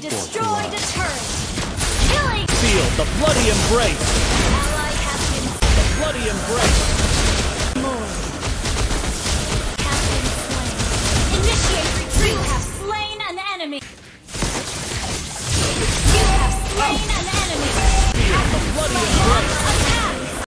destroyed a turret. Killing Feel the bloody embrace. ally has been The bloody embrace. more. Has been slain. Initiate retreat. You have slain an enemy.